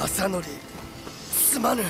正則すまぬ。